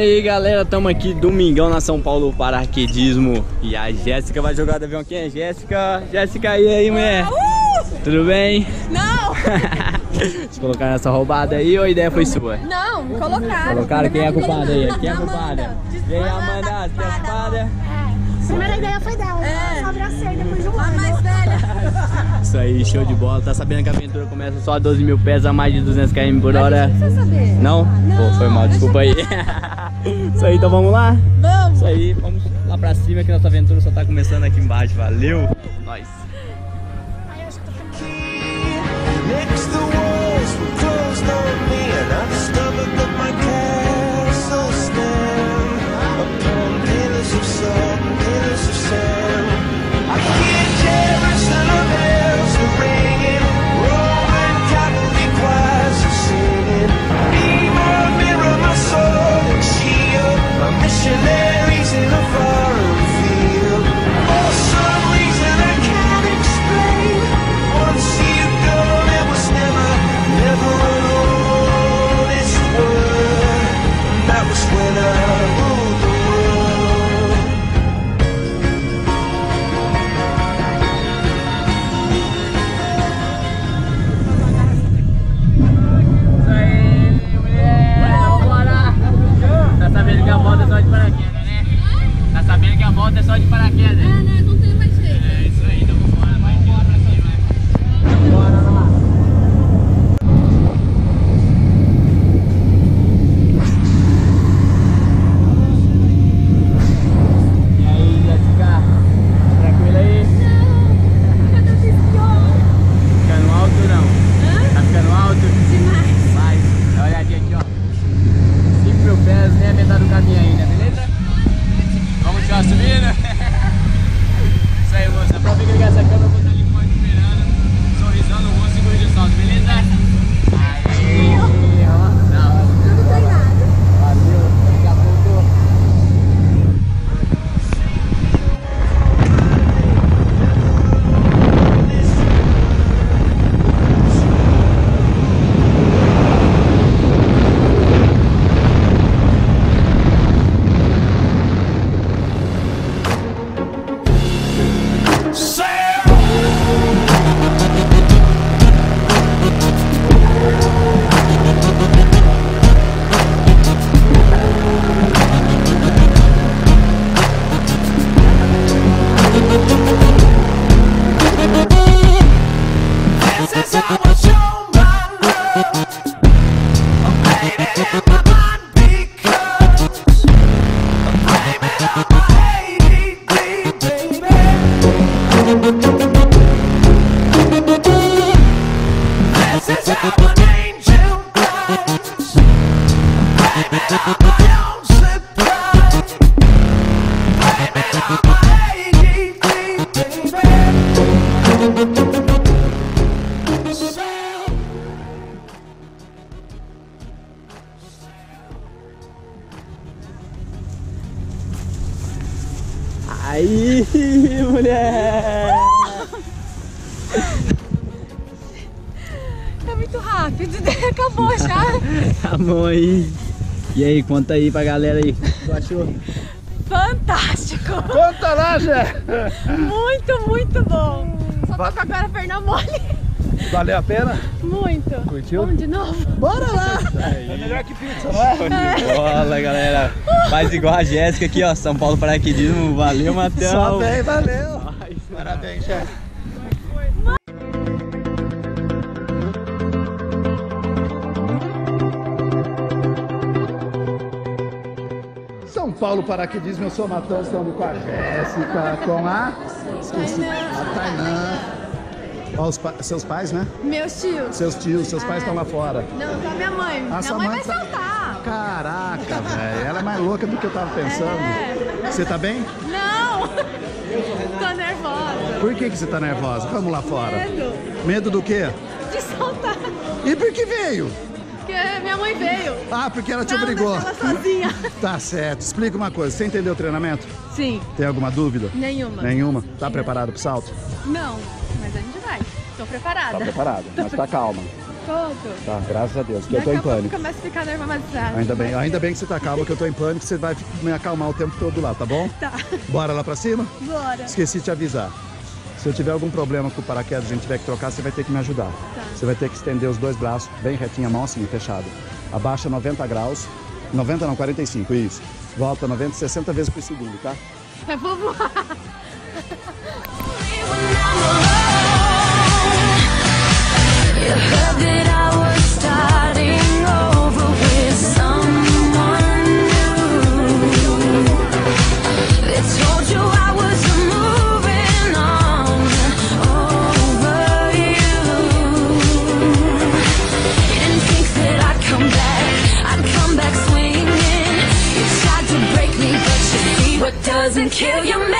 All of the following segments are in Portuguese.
Aí, galera. Tamo aqui domingão na São Paulo Paraquedismo. E a Jéssica vai jogar do avião. Quem é Jéssica? Jéssica, e aí, mulher? Uh! Tudo bem? Não! Te colocaram nessa roubada aí ou a ideia foi sua? Não, me colocaram. Colocaram? Quem é a culpada aí? Quem é a culpada? É a Amanda? Quem é a culpada? A primeira ideia foi dela. É. Só abracei depois de um A mais velha. Isso aí, show de bola. Tá sabendo que a aventura começa só a 12 mil pés a mais de 200 km por hora? Não saber. Não? Pô, foi mal, desculpa aí. Isso aí, então vamos lá? Vamos. Isso aí, vamos lá pra cima que nossa aventura só tá começando aqui embaixo. Valeu! Nós! Aí, mulher! É muito rápido. Acabou já. Tá bom aí. E aí, conta aí pra galera aí. O que tu achou? Fantástico. Conta lá, Zé! Muito, muito bom. Só tô com agora a perna mole. Valeu a pena? Muito. Curtiu? Vamos de novo? Bora lá! É melhor que pizza, não é? Bola, galera. Faz igual a Jéssica aqui, ó. São Paulo Paraquedismo. Valeu, Matheus. Só bem, valeu! Parabéns, chefe. São Paulo Paraquedismo, eu sou o Matão, estamos com a Jéssica, com a... Esqueci, a Tainã. Ó, os pa- seus pais, né? Meus tios. Seus tios, seus pais estão lá fora. Não, tá minha mãe. Ah, minha mãe mãe vai tá- saltar. Caraca, velho, ela é mais louca do que eu tava pensando. É. Você tá bem? Não. Tô nervosa. Por que, que você tá nervosa? Vamos lá fora. Medo Medo do quê? de saltar. E por que veio? Porque minha mãe veio. Ah, porque ela te Não, obrigou. ela sozinha. Tá certo. Explica uma coisa. Você entendeu o treinamento? Sim. Tem alguma dúvida? Nenhuma. Nenhuma? Tá preparado pro salto? Não, vai. Tô preparada. Tá preparado, mas tá calma. Conto. Tá, graças a Deus, porque eu tô em pânico. começa a ficar nervosizada. Ainda bem, ainda bem que você tá calma, que eu tô em pânico, você vai me acalmar o tempo todo lá, tá bom? Tá. Bora lá pra cima? Bora. Esqueci de te avisar. Se eu tiver algum problema com o paraquedas e a gente tiver que trocar, você vai ter que me ajudar. Tá. Você vai ter que estender os dois braços bem retinho, a mão assim, fechada. Abaixa 90 graus. 90 não, 45, isso. Volta 90, 60 vezes por segundo, tá? Eu vou voar. and kill your man.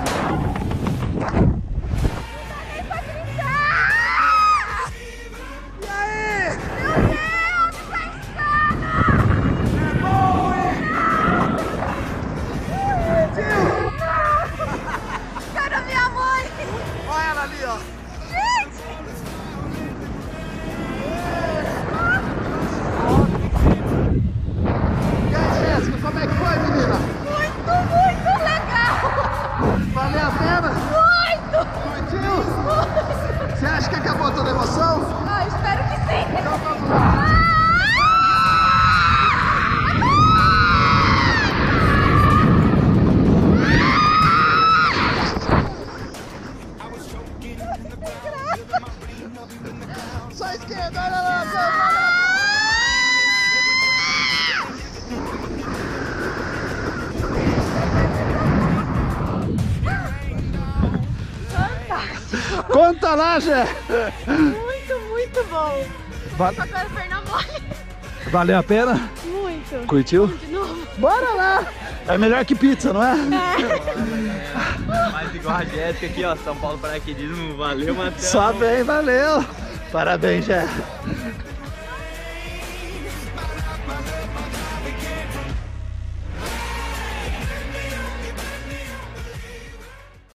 Que acabou toda a emoção? Conta lá, Jé. Muito, muito bom. Va- Só quero perna mole. Valeu a pena? Muito. Curtiu? De novo. Bora lá! É melhor que pizza, não é? Mas igual a Jéssica aqui, ó. São Paulo Paraquedismo. Valeu, Marcel. Só bem, valeu! Parabéns, Jé.